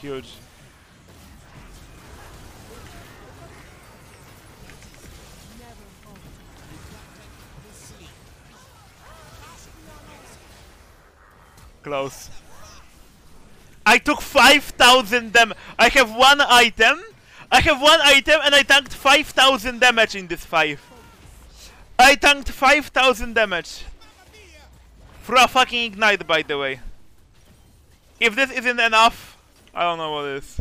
Huge. Close. I took 5000 damage. I have one item. I have one item and I tanked 5000 damage in this fight. I tanked 5000 damage. Through a fucking ignite, by the way. If this isn't enough, I don't know what is.